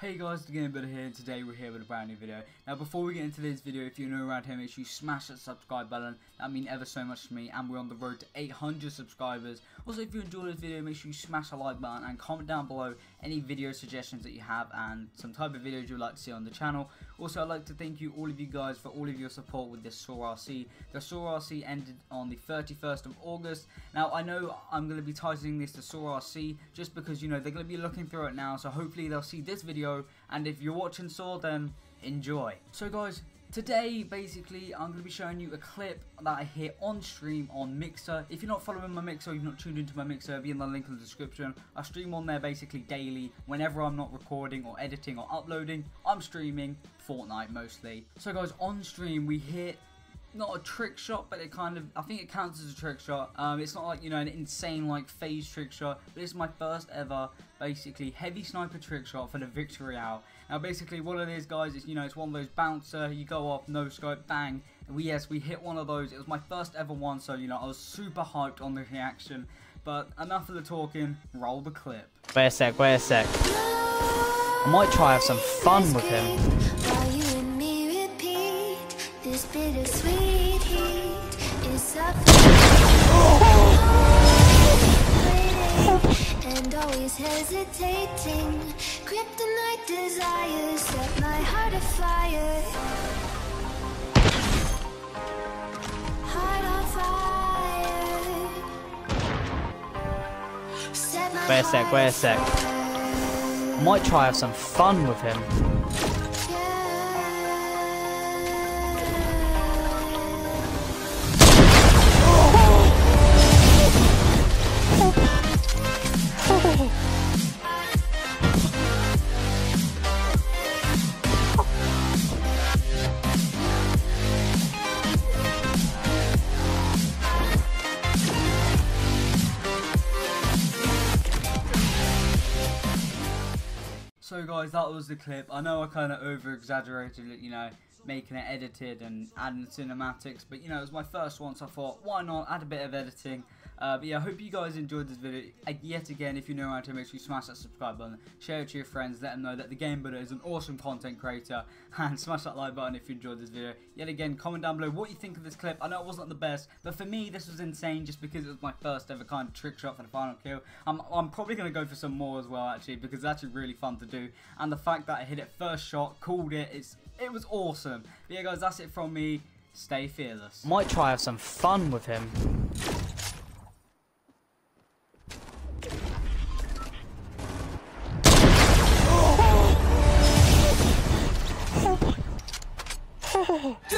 Hey guys, the Gaming Buddha here, and today we're here with a brand new video. Now before we get into this video, if you're new around here, make sure you smash that subscribe button. That means ever so much to me, and we're on the road to 800 subscribers. Also, if you enjoyed this video, make sure you smash the like button and comment down below any video suggestions that you have and some type of videos you'd like to see on the channel. Also, I'd like to thank you, all of you guys, for all of your support with this SoaR RC. The SoaR RC ended on the 31st of August. Now, I know I'm going to be titling this the SoaR RC just because, you know, they're going to be looking through it now, so hopefully they'll see this video and if you're watching SoaR then enjoy. So guys, Today, basically, I'm going to be showing you a clip that I hit on stream on Mixer. If you're not following my Mixer, you've not tuned into my Mixer, it'll be in the link in the description. I stream on there basically daily. Whenever I'm not recording or editing or uploading, I'm streaming Fortnite mostly. So guys, on stream, we hit not a trick shot, but it kind of, I think it counts as a trick shot. Um, it's not like, you know, an insane, like, FaZe trick shot, but it's my first ever, basically, heavy sniper trick shot for the victory out. Now, basically, what it is, guys, is, you know, it's one of those bouncer, you go off, no scope, bang, we, yes, we hit one of those. It was my first ever one, so, you know, I was super hyped on the reaction. But enough of the talking, roll the clip. Wait a sec, wait a sec. I might try have some fun with him. This bittersweet heat is suffocating and always hesitating. Kryptonite desires set my heart afire. Heart on fire. Set my Wait a sec, wait a sec. I might try have some fun with him. So guys, that was the clip. I know I kind of over exaggerated it, you know, making it edited and adding cinematics, but you know, it was my first one, so I thought, why not add a bit of editing. Uh, but yeah, I hope you guys enjoyed this video. Uh, yet again, if you know how to, make sure you smash that subscribe button, share it to your friends, let them know that the Gaming Buddha is an awesome content creator, and smash that like button if you enjoyed this video. Yet again, comment down below what you think of this clip. I know it wasn't the best, but for me, this was insane just because it was my first ever kind of trick shot for the final kill. I'm, I'm probably going to go for some more as well, actually, because it's actually really fun to do. And the fact that I hit it first shot, called it, it's, it was awesome. But yeah, guys, that's it from me. Stay fearless. Might try have some fun with him. Oh Dude, boy.